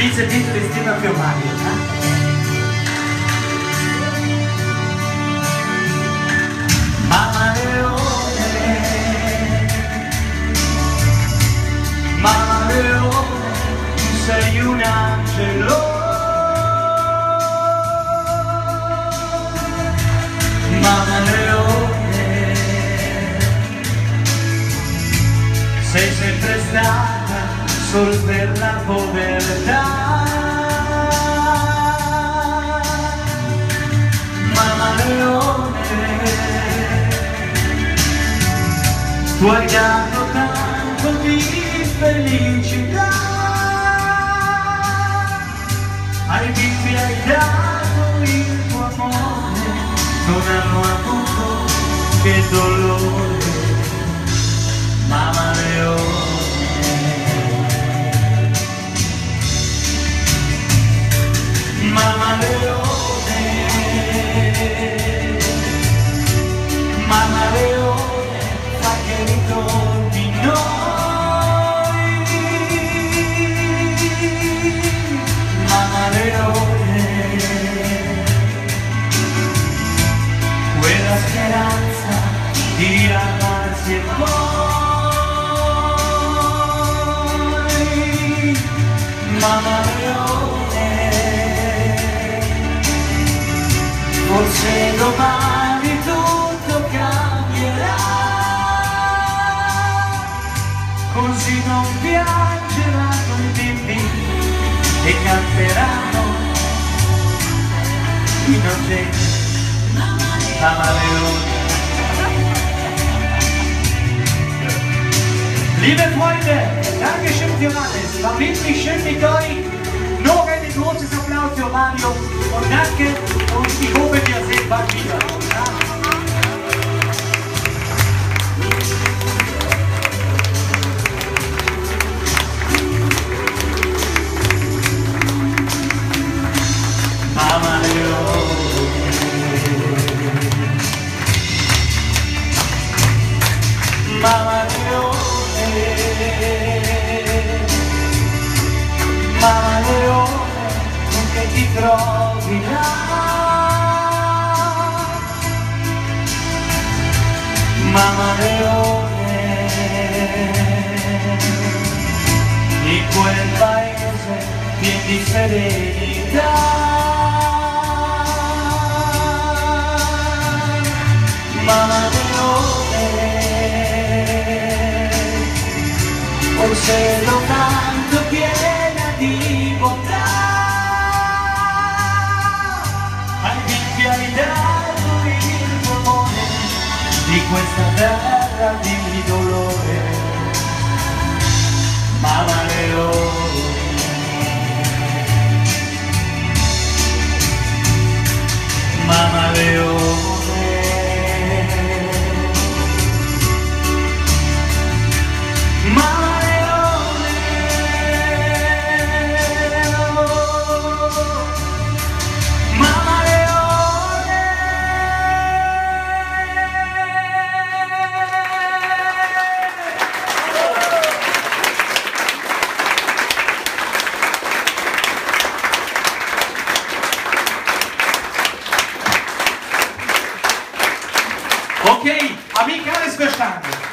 Vice Vito Destino più Mario, eh? Mamma Leone, Mamma Leone, sei un angelo. Mamma Leone, sei sempre stata solo per la povertà. Mamma Leone, tu hai dato tanto di felicità, ai bimbi hai dato il tuo amore, non hanno avuto che dolore, mamma Leone. Speranza di amarsi e poi. Mamma Leone, forse domani tutto cambierà, così non piangeranno i bimbi e canteranno innocenti, Leone. Liebe Freunde, Dankeschön für alles. Verbindlich schön mit euch. Noch ein großes Applaus für Mario und danke und ich hoffe, wir sehen bald wieder. Mamma Leone, Mamma Leone, con che ti trovi là? Mamma in quel paese di serenità. Mamma Leone, forse soltanto piena di bontà. Ai bimbi hai dato il tuo amore di questa terra di Ok, Habe ich alles verstanden.